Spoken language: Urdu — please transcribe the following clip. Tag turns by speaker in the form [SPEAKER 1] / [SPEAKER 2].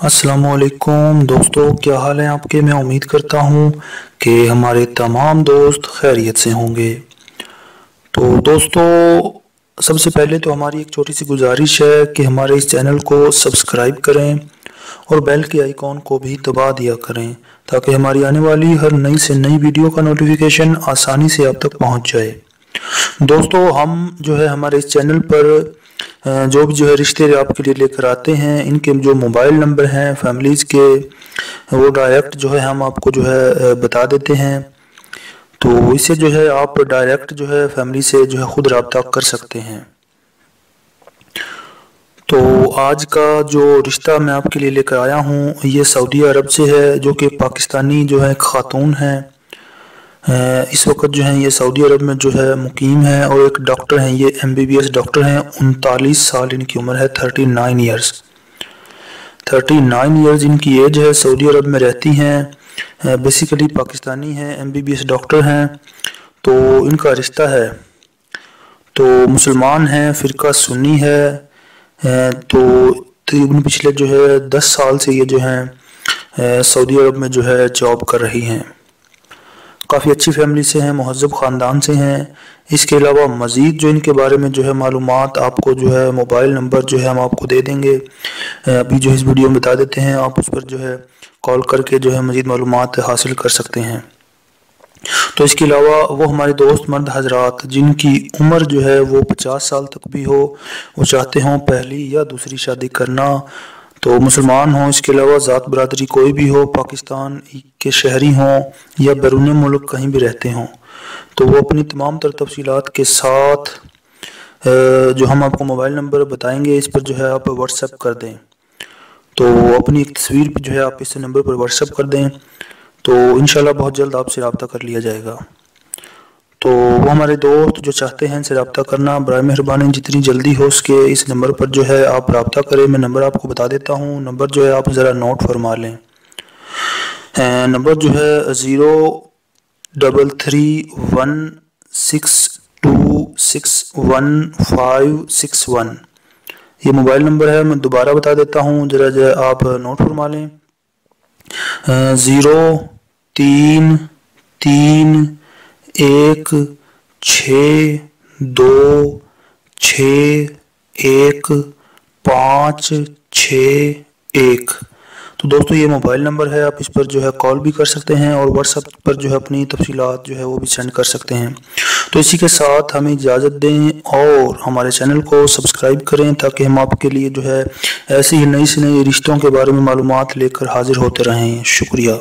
[SPEAKER 1] السلام علیکم دوستو، کیا حال ہے آپ کے؟ میں امید کرتا ہوں کہ ہمارے تمام دوست خیریت سے ہوں گے۔ تو دوستو، سب سے پہلے تو ہماری ایک چھوٹی سی گزارش ہے کہ ہمارے اس چینل کو سبسکرائب کریں اور بیل کی آئیکن کو بھی دبا دیا کریں تاکہ ہماری آنے والی ہر نئی سے نئی ویڈیو کا نوٹیفیکیشن آسانی سے آپ تک پہنچ جائے۔ دوستو، ہم جو ہے ہمارے اس چینل پر جو بھی جو ہے رشتے آپ کے لیے لے کر آتے ہیں، ان کے جو موبائل نمبر ہیں، فیملیز کے، وہ ڈائریکٹ جو ہے ہم آپ کو جو ہے بتا دیتے ہیں۔ تو اسے جو ہے آپ ڈائریکٹ جو ہے فیملی سے جو ہے خود رابطہ کر سکتے ہیں۔ تو آج کا جو رشتہ میں آپ کے لیے لے کر آیا ہوں، یہ سعودی عرب سے ہے، جو کہ پاکستانی جو ہے خاتون ہیں۔ اس وقت جو ہیں یہ سعودی عرب میں جو ہے مقیم ہے اور ایک ڈاکٹر ہیں، یہ M B B S doctor ہیں، انتالیس سال ان کی عمر ہے، thirty nine years. Thirty nine years ان کی ایج ہے، سعودی عرب میں رہتی ہیں بیسیکلی پاکستانی ہیں، M B B S doctor ہیں۔ تو ان کا رشتہ ہے۔ تو مسلمان ہیں، فرقہ سنی ہے تو تقریباً پچھلے جو ہے دس سال سے یہ جو ہیں سعودی عرب میں جو ہے جاب کر رہی ہیں۔ کافی اچھی فیملی سے ہیں، مہذب خاندان سے ہیں۔ اس کے علاوہ مزید جو ان کے بارے میں جو ہے معلومات آپ کو جو ہے موبائل نمبر جو ہے ہم آپ کو دے دیں گے۔ ابھی جو اس ویڈیو میں بتا دیتے ہیں، آپ اس پر جو ہے کال کر کے جو ہے مزید معلومات حاصل کر سکتے ہیں۔ تو اس کے علاوہ وہ ہمارے دوست مرد حضرات، جن کی عمر جو ہے وہ پچاس سال تک بھی ہو، وہ چاہتے ہوں پہلی یا دوسری شادی کرنا۔ تو مسلمان ہوں، اس کے علاوہ ذات برادری کوئی بھی ہو، پاکستان کے شہری ہوں یا بیرون ملک کہیں بھی رہتے ہوں، تو وہ اپنی تمام تر تفصیلات کے ساتھ جو ہم آپ کو موبائل نمبر بتائیں گے، اس پر جو ہے آپ واٹس ایپ کر دیں۔ تو اپنی ایک تصویر بھی جو ہے آپ اس نمبر پر واٹس ایپ کر دیں، تو انشاءاللہ بہت جلد آپ سے رابطہ کر لیا جائے گا۔ تو وہ ہمارے دوست جو چاہتے ہیں ان سے رابطہ کرنا، برائے مہربانی جتنی جلدی ہو اس کے اس نمبر پر جو ہے آپ رابطہ کریں۔ میں نمبر آپ کو بتا دیتا ہوں۔ نمبر جو ہے آپ ذرا نوٹ فرما لیں۔ ہاں، نمبر جو ہے zero double three one six two six one five six one. یہ موبائل نمبر ہے، میں دوبارہ بتا دیتا ہوں۔ ذرا جو ہے آپ نوٹ فرما لیں۔ ہاں، زیرو تین تین ایک، چھ، دو، چھ، ایک، پانچ، چھ، ایک۔ تو دوستو، یہ موبائل نمبر ہے، آپ اس پر جو ہے کال بھی کر سکتے ہیں اور واٹس ایپ پر جو ہے اپنی تفصیلات جو ہے وہ بھی سینڈ کر سکتے ہیں۔ تو اسی کے ساتھ ہمیں اجازت دیں اور ہمارے چینل کو سبسکرائب کریں تاکہ ہم آپ کے لیے جو ہے ایسی ہی نئی سے نئی رشتوں کے بارے میں معلومات لے کر حاضر ہوتے رہیں۔ شکریہ۔